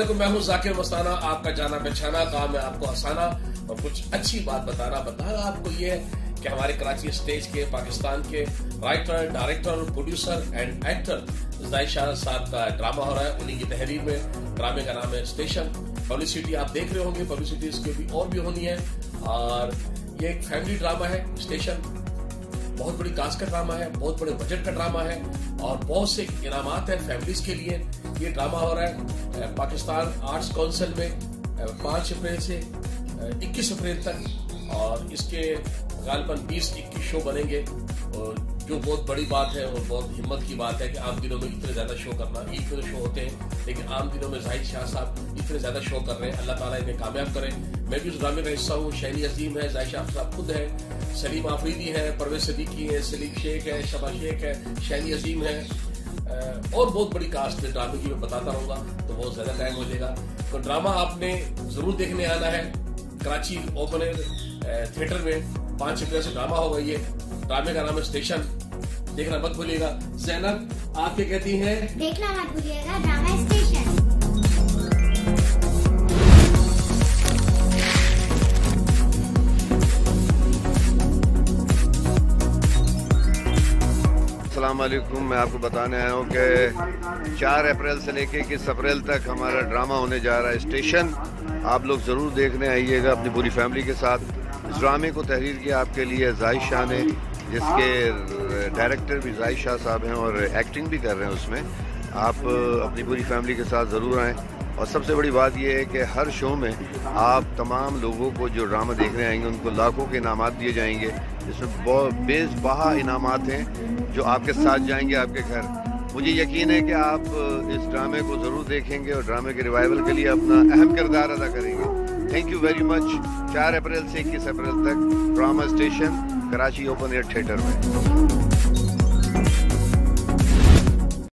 علیکم، میں ہوں ذاکر مستانہ، آپ کا جانا پہچانا کام میں آپ کو آسانہ اور کچھ اچھی بات بتانا بتانا آپ کو یہ ہے کہ ہمارے کراچی اسٹیج کے، پاکستان کے writer, director, producer and actor زائی صاحب کا ڈرامہ ہو رہا ہے انہیں کی تحریر میں ڈرامے کا نام ہے اسٹیشن پبلسٹی آپ دیکھ رہے ہوں گے پبلسٹی اس کے بھی اور بھی ہونی ہے اور یہ ایک فیملی ڈرامہ ہے اسٹیشن بہت بڑی کاسٹ کا ڈرامہ ہے، بہت بڑے بجٹ کا ڈرامہ ہے اور بہت سے انعامات ہیں فیملیز کے لیے۔ یہ ڈرامہ ہو رہا ہے پاکستان آرٹس کونسل میں پانچ اپریل سے اکیس اپریل تک، اور اس کے غالباً بیس، اکیس شو بنیں گے۔ اور جو بہت بڑی بات ہے، اور بہت ہمت کی بات ہے کہ عام دنوں میں اتنے زیادہ شو کرنا عید کے شو ہوتے ہیں، لیکن عام دنوں میں زاہد شاہ صاحب اتنے زیادہ شو کر رہے ہیں، اللہ تعالیٰ انہیں کامیاب کریں میں بھی اس ڈرامے کا حصہ ہوں شہری عظیم ہے زاہد شاہ صاحب خود ہے سلیم آفریدی ہے پرویز صدیقی ہے سلیم شیخ ہے شبا شیخ ہے شہری عظیم ہے۔ اور بہت بڑی کاسٹ میں ڈرامے کی میں بتاتا رہوں گا، تو بہت زیادہ ٹائم ہو جائے گا۔ تو ڈرامہ آپ نے ضرور دیکھنے آنا ہے، کراچی اوپن ایئر تھیٹر میں۔ پانچ اپریل سے ڈرامہ ہوگا یہ ڈرامے کا نام ہے اسٹیشن دیکھنا مت بھولیے گا۔ زینب، آپ کے کہتی ہیں؟ دیکھنا مت بھولیے گا ڈرامہ اسٹیشن السلام علیکم، میں آپ کو بتانے آیا ہوں کہ چار اپریل سے لے کے اکیس اپریل تک ہمارا ڈرامہ ہونے جا رہا ہے اسٹیشن۔ آپ لوگ ضرور دیکھنے آئیے گا اپنی پوری فیملی کے ساتھ۔ اس ڈرامے کو تحریر کیا، آپ کے لیے زاہد شاہ نے، جس کے ڈائریکٹر بھی زائد شاہ صاحب ہیں اور ایکٹنگ بھی کر رہے ہیں اس میں۔ آپ اپنی پوری فیملی کے ساتھ ضرور آئیں۔ اور سب سے بڑی بات یہ ہے کہ ہر شو میں آپ تمام لوگوں کو جو ڈرامہ دیکھنے آئیں گے، ان کو لاکھوں کے انعامات دیے جائیں گے۔ اس میں بہت بیس بہا انعامات ہیں جو آپ کے ساتھ جائیں گے آپ کے گھر۔ مجھے یقین ہے کہ آپ اس ڈرامے کو ضرور دیکھیں گے اور ڈرامے کے ریوائول کے لیے اپنا اہم کردار ادا کریں گے۔ تھینک یو ویری مچ چار اپریل سے اکیس اپریل تک drama station Karachi open air theatre میں۔